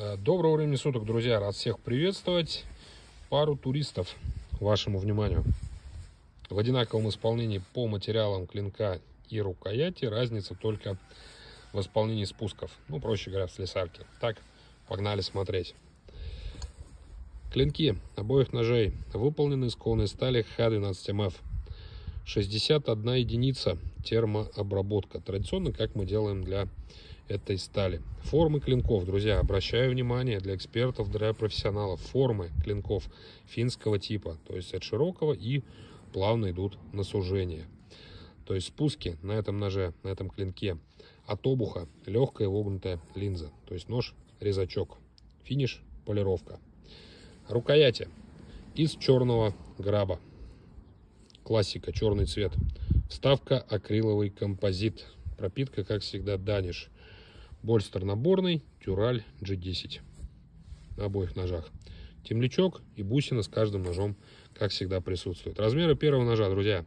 Э, Доброго времени суток, друзья! Рад всех приветствовать. Пару туристов вашему вниманию. В одинаковом исполнении по материалам клинка и рукояти. Разница только в исполнении спусков. Ну, проще говоря, в слесарке. Так, погнали смотреть. Клинки обоих ножей выполнены из кованой стали Х12МФ. 61 единица термообработка. Традиционно, как мы делаем для этой стали. Формы клинков, друзья, обращаю внимание для экспертов, для профессионалов. Формы клинков финского типа, то есть от широкого и плавно идут на сужение. То есть спуски на этом ноже, на этом клинке от обуха легкая вогнутая линза, то есть нож резачок. Финиш полировка. Рукояти из черного граба. Классика, черный цвет. Вставка акриловый композит. Пропитка, как всегда, Даниш. Больстер наборный, Тюраль G10 на обоих ножах. Темлячок и бусина с каждым ножом, как всегда, присутствует. Размеры первого ножа, друзья.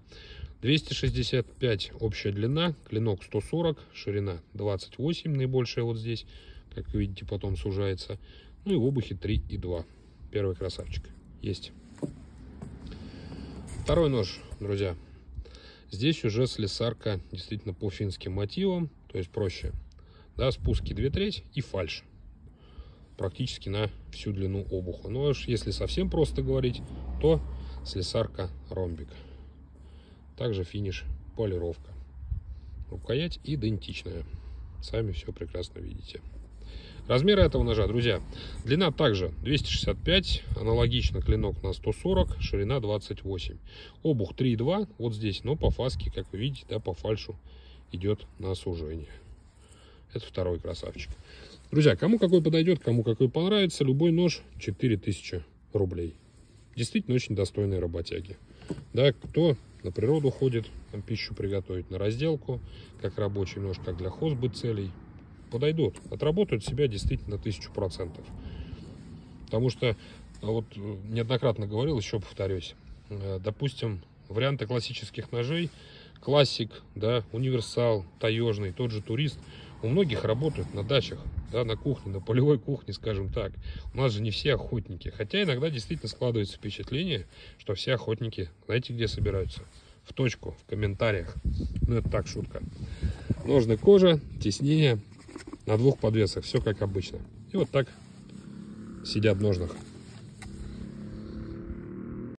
265 общая длина, клинок 140, ширина 28, наибольшая вот здесь, как видите, потом сужается. Ну и в обухе 3 и 2. Первый красавчик. Есть. Второй нож, друзья. Здесь уже слесарка действительно по финским мотивам, то есть проще. Да, спуски 2 трети и фальш. Практически на всю длину обуха. Ну, уж если совсем просто говорить, то слесарка ромбик. Также финиш полировка. Рукоять идентичная. Сами все прекрасно видите. Размеры этого ножа, друзья. Длина также 265, аналогично клинок на 140, ширина 28. Обух 3,2 вот здесь, но по фаске, как вы видите, да, по фальшу идет на сужение. Это второй красавчик. Друзья, кому какой подойдет, кому какой понравится, любой нож 4000 рублей. Действительно очень достойные работяги. Да, кто на природу ходит, там пищу приготовить, на разделку, как рабочий нож, как для хозбы целей, подойдут. Отработают себя действительно тысячу процентов. Потому что, вот неоднократно говорил, еще повторюсь, э, допустим, варианты классических ножей, классик, да, универсал, таежный, тот же турист, у многих работают на дачах, да, на кухне, на полевой кухне, скажем так. У нас же не все охотники. Хотя иногда действительно складывается впечатление, что все охотники, знаете, где собираются? В точку, в комментариях. Ну, это так, шутка. Ножная кожа, теснение, на двух подвесах, все как обычно. И вот так сидят в ножнах.